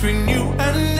between you and me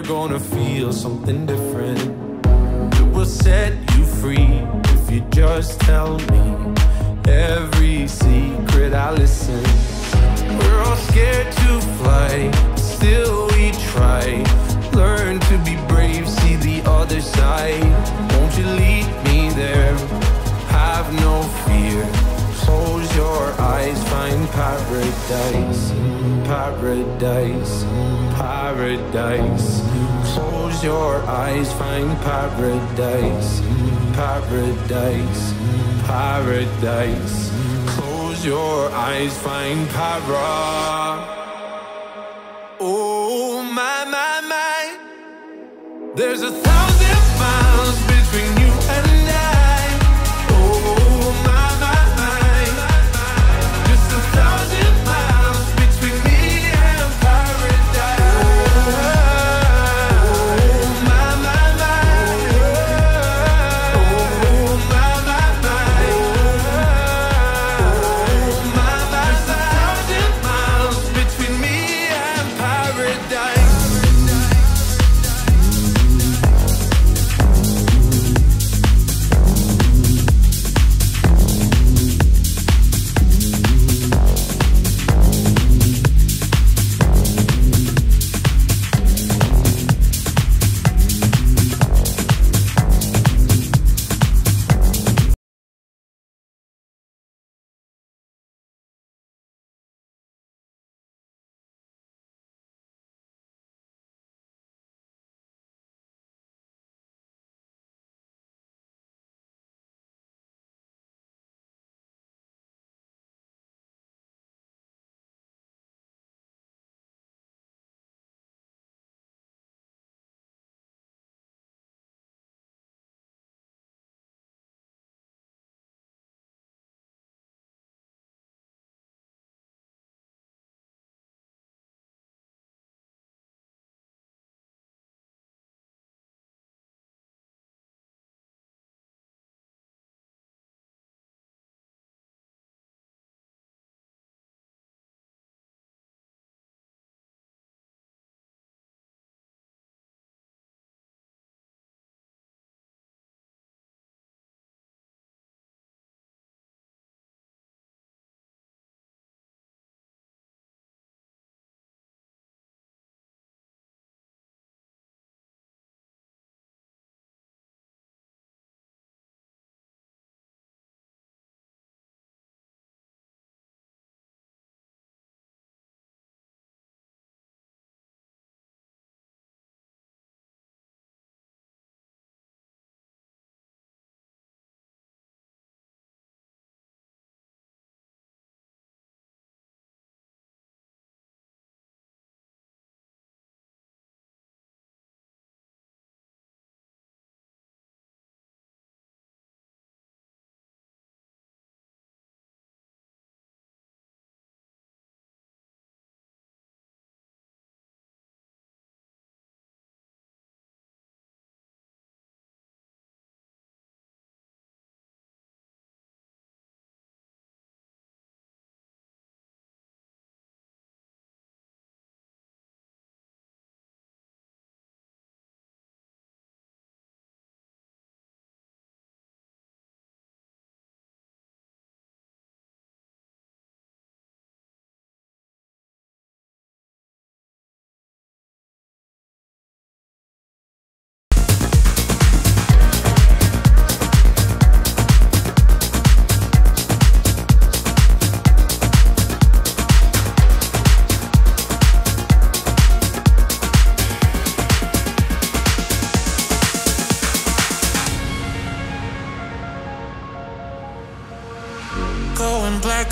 you're gonna feel something different. It will set you free if you just tell me every secret I listen. We're all scared to fly, still we try. Learn to be brave, see the other side. Won't you lead me there? Have no fear. Close your eyes, find paradise, paradise, paradise close your eyes, find paradise, paradise, paradise. Close your eyes, find para. Oh my my my, there's a thousand miles.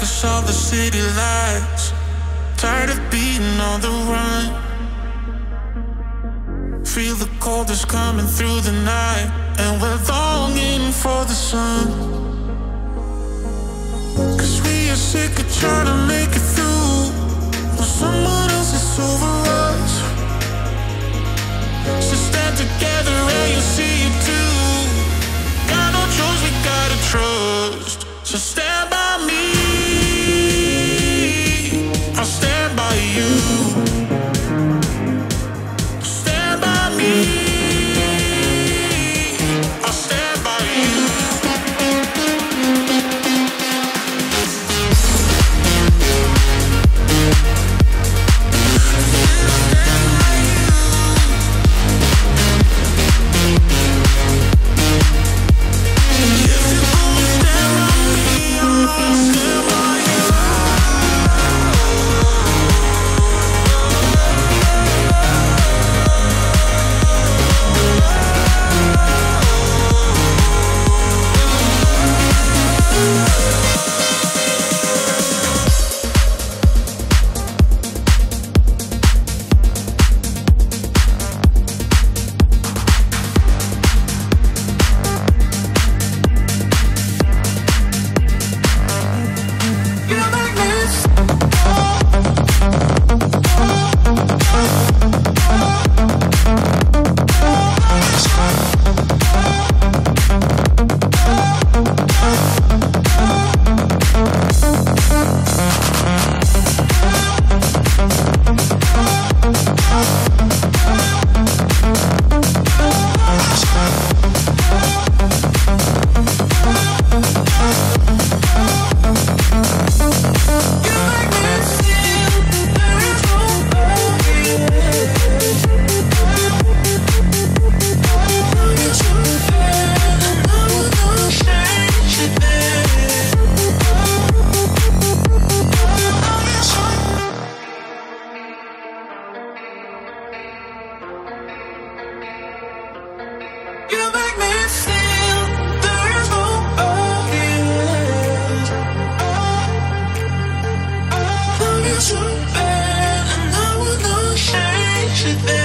Black all the city lights. Tired of being on the run. Feel the cold is coming through the night, and we're longing for the sun. Cause we are sick of trying to make it through when someone else is over us. So stand together and you'll see it too. Got no choice, we gotta trust. So stand should be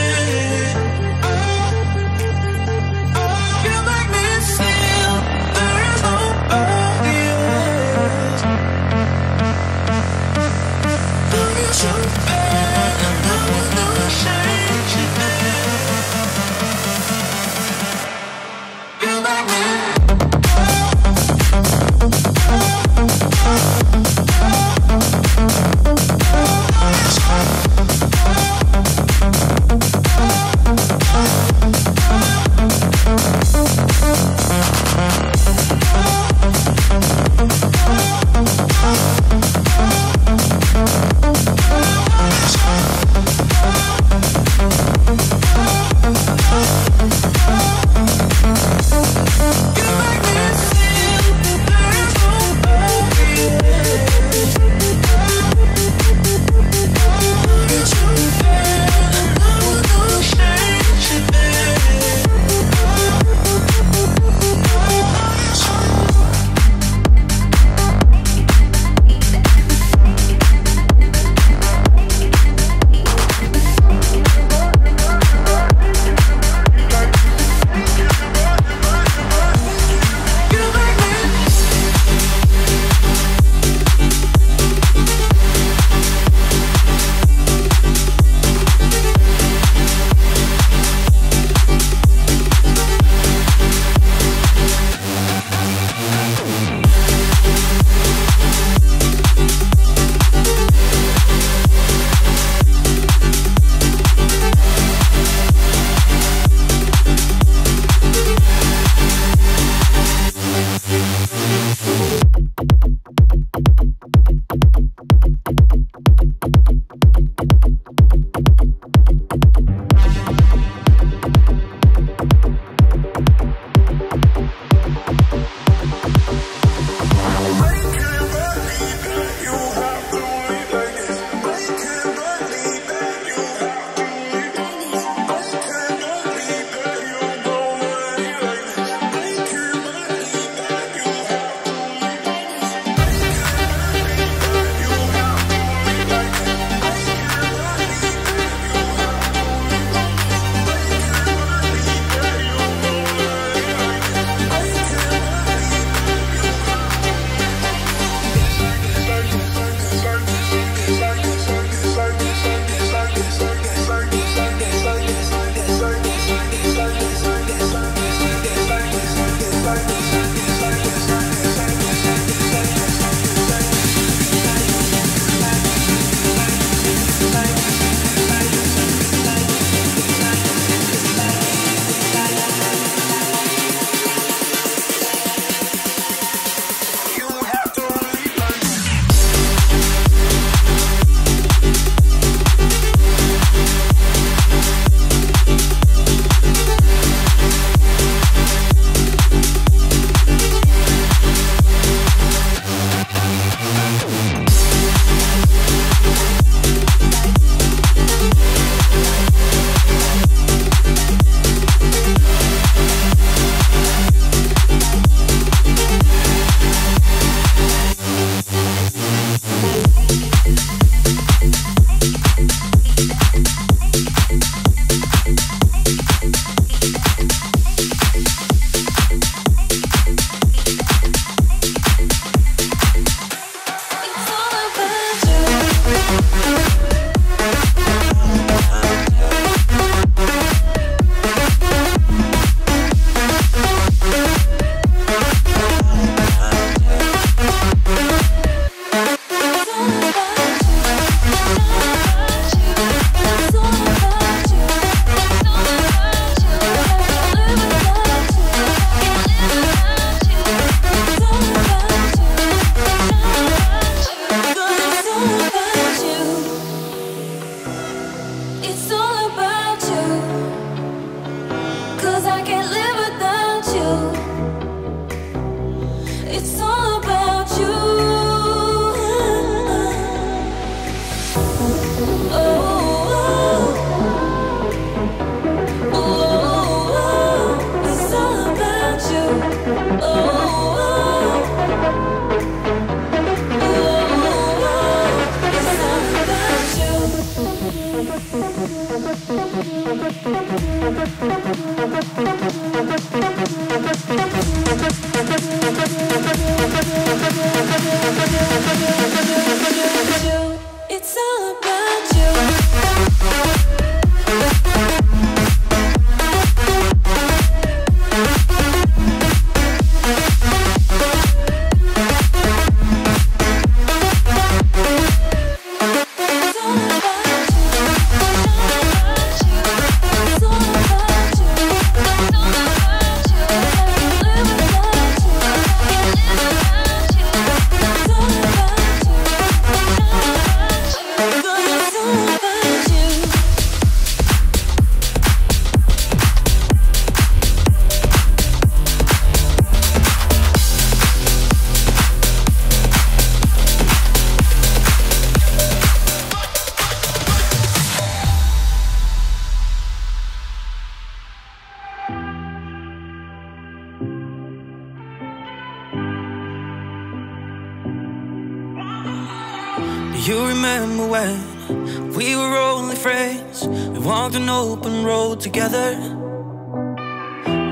together.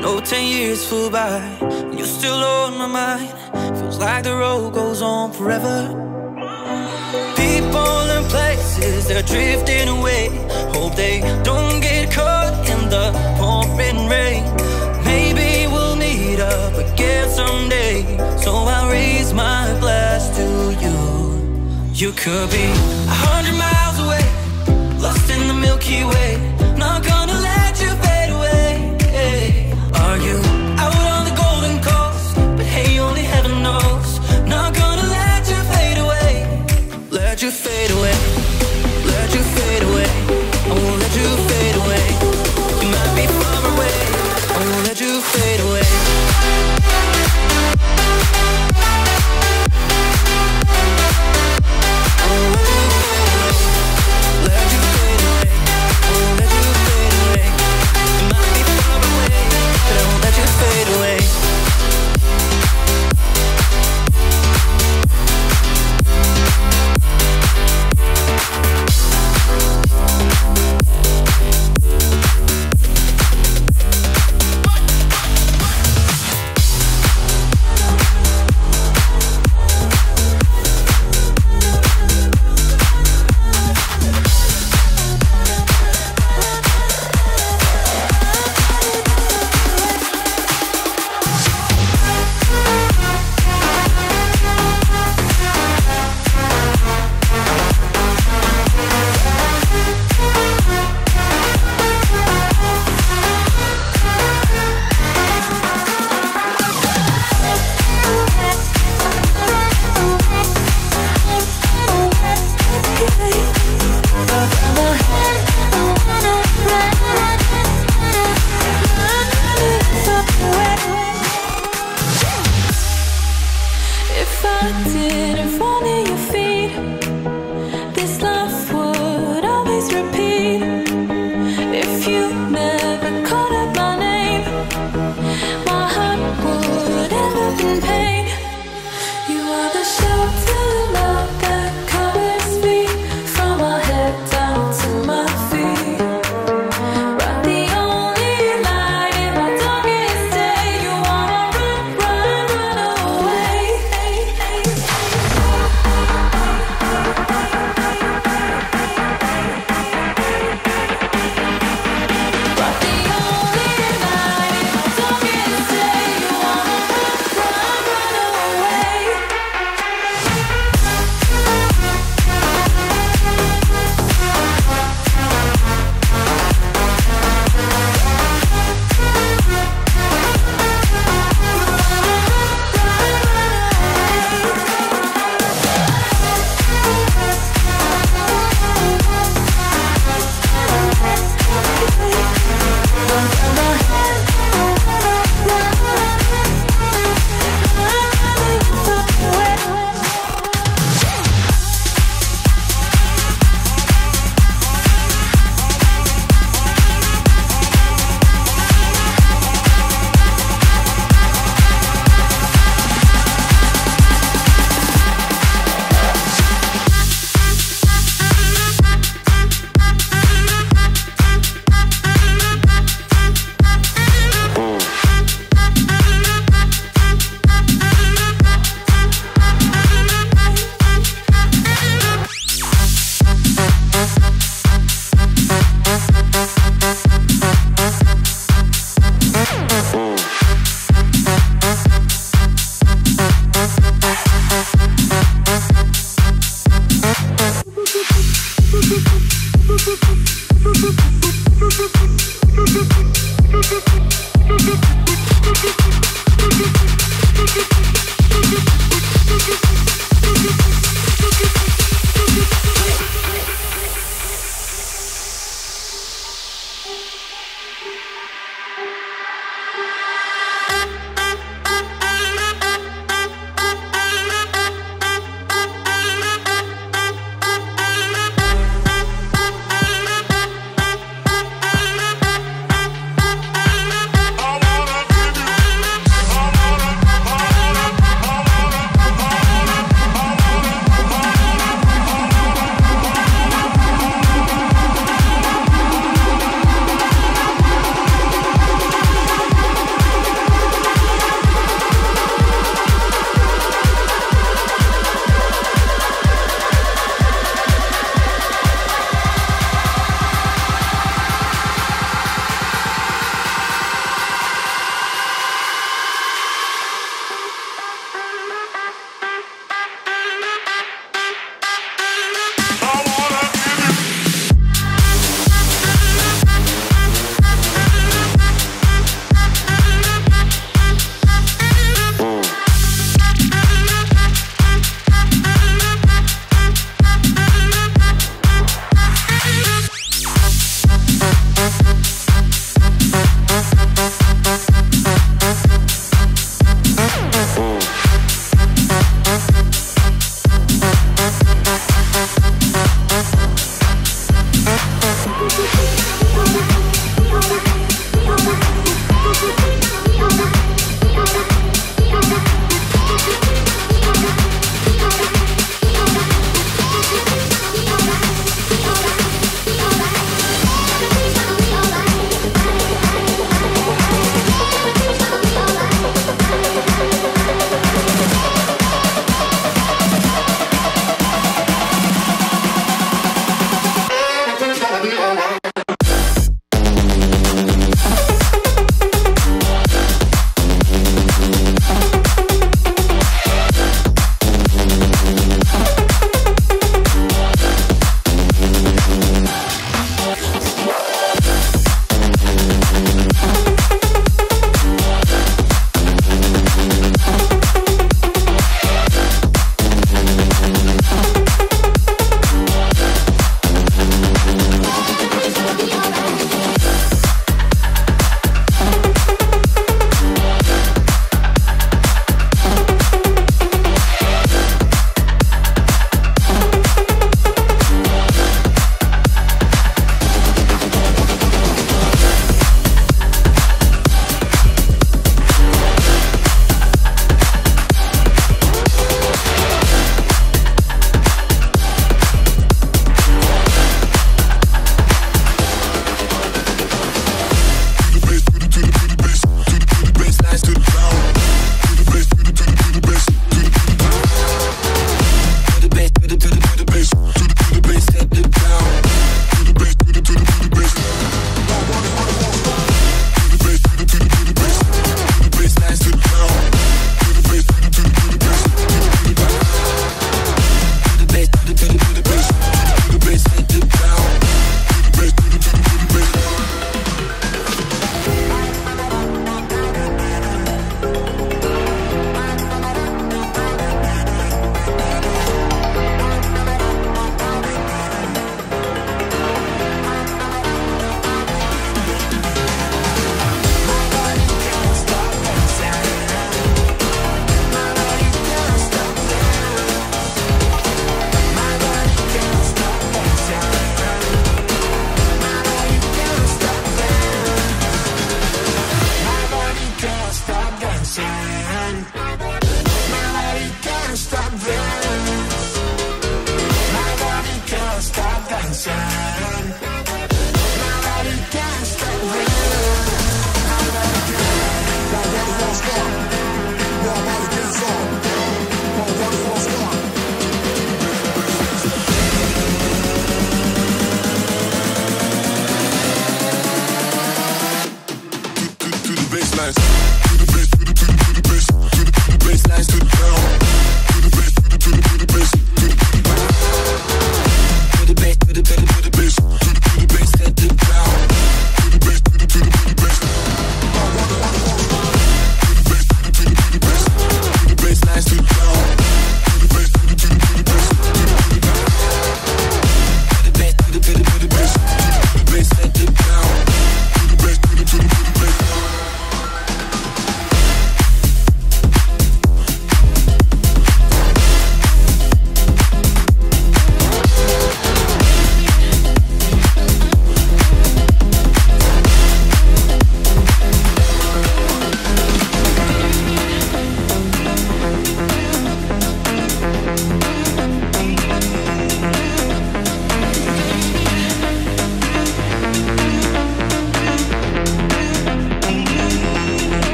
No ten years flew by, and you're still on my mind. Feels like the road goes on forever. People and places, they're drifting away. Hope they don't get caught in the pouring rain. Maybe we'll meet up again someday. So I'll raise my glass to you. You could be a hundred miles away, lost in the Milky Way.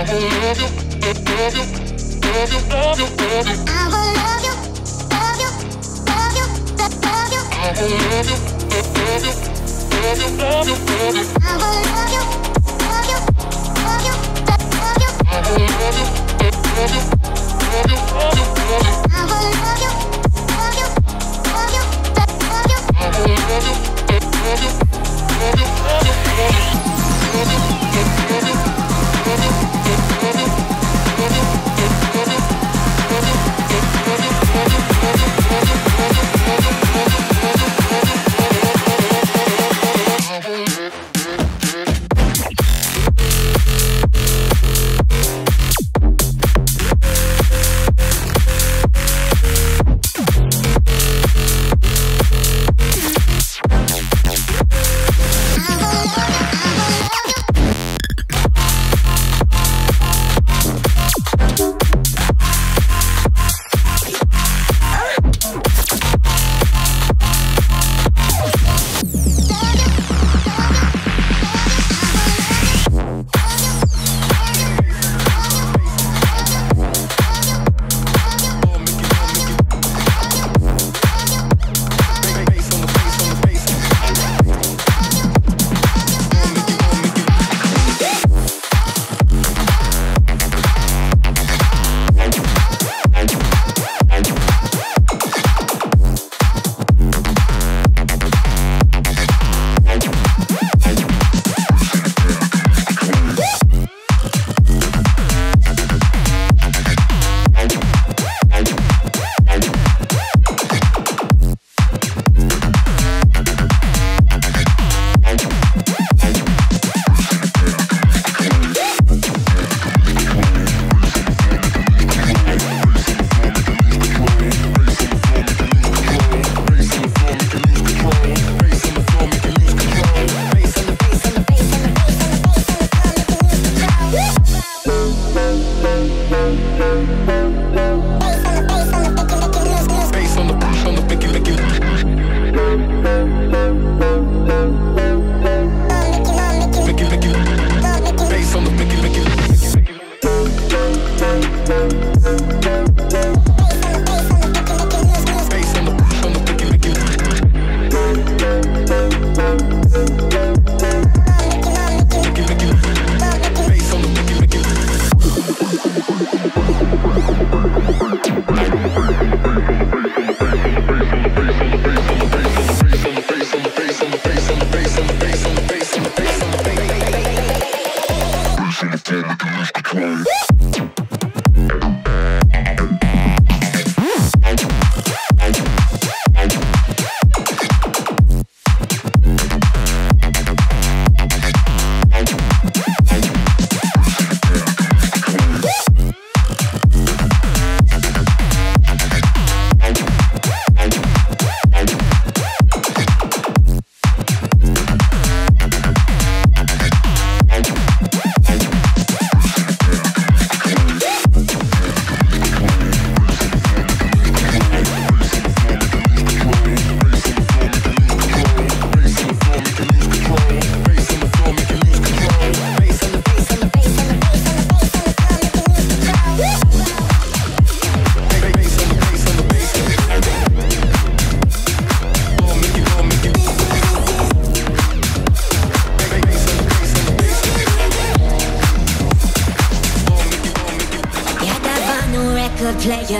Love you.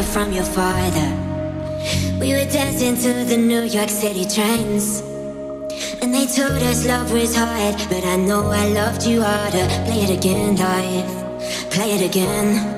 From your father. We were dancing to the New York City trains. And they told us love was hard, but I know I loved you harder. Play it again, life. Play it again.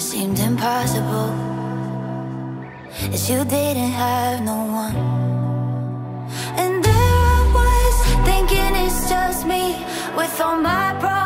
seemed impossible. As you didn't have no one. And there I was, thinking it's just me With all my problems.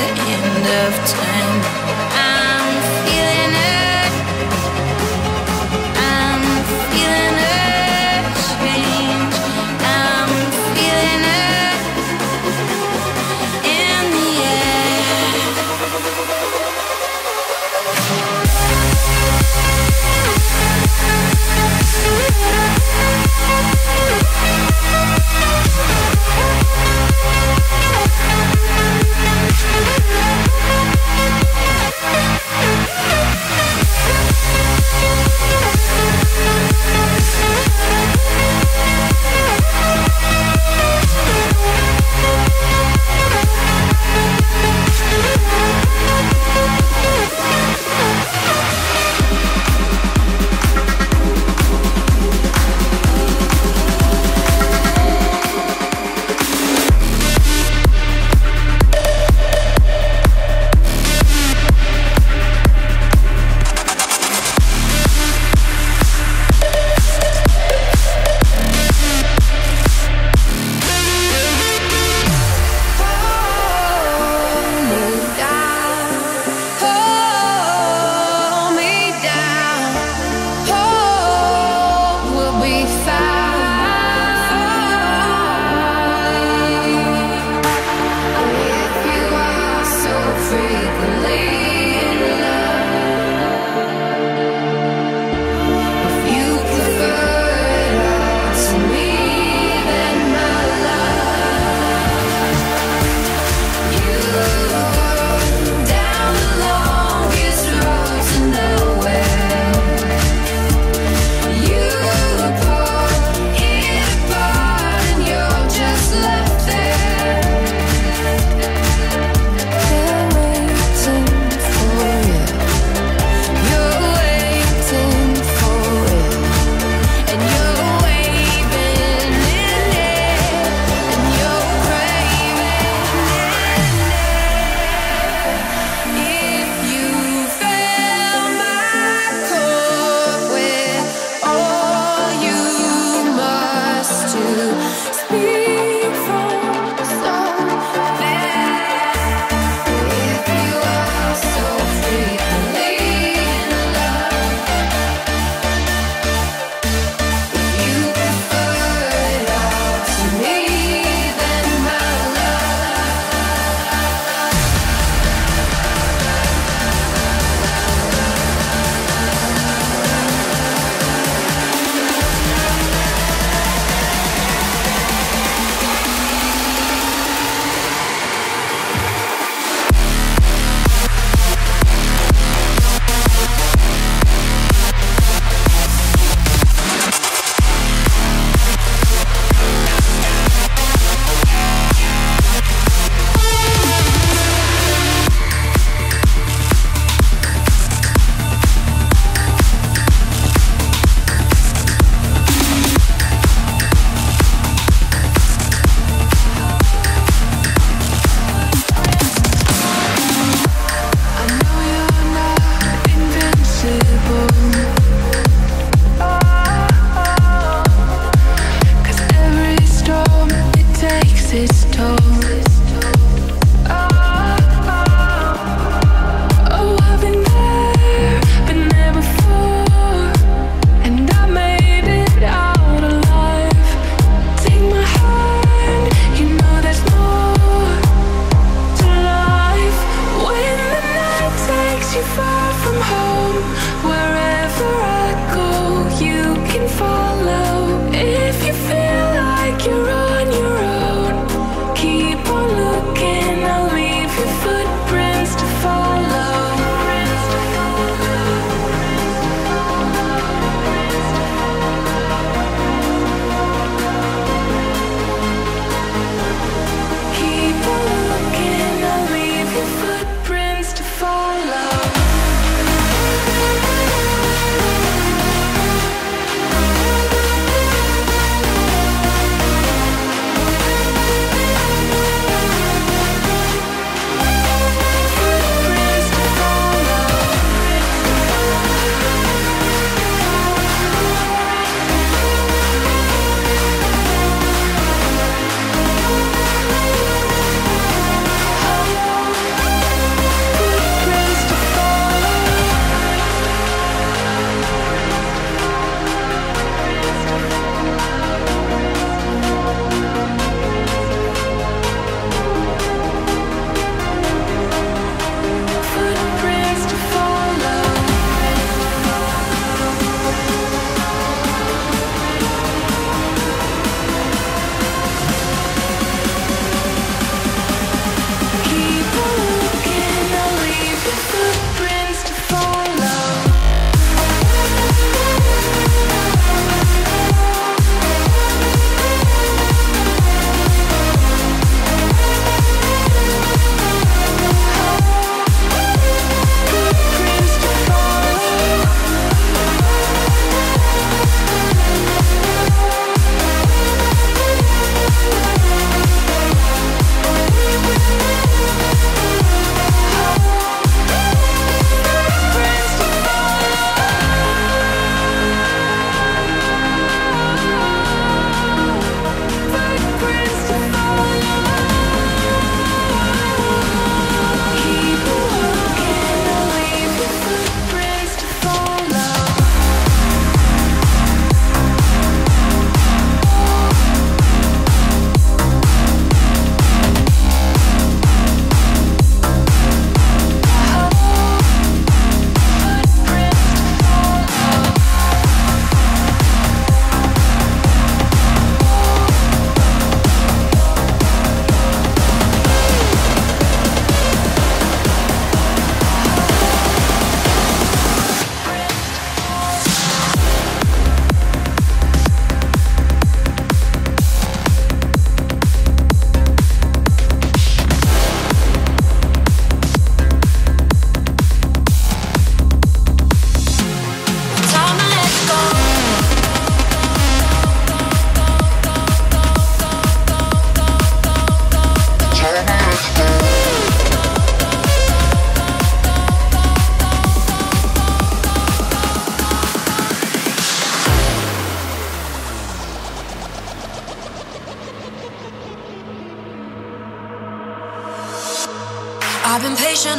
The end of time. I'm feeling. it.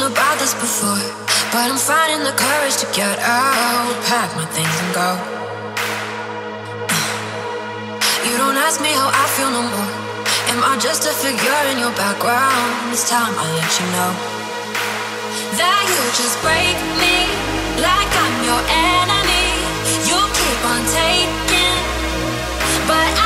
thinking about this before, but I'm finding the courage to get out, pack my things and go. You don't ask me how I feel no more. Am I just a figure in your background? It's time I let you know that you just break me like I'm your enemy. You keep on taking, but I